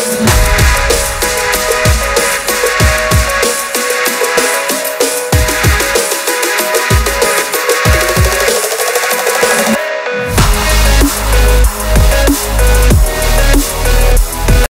Peace.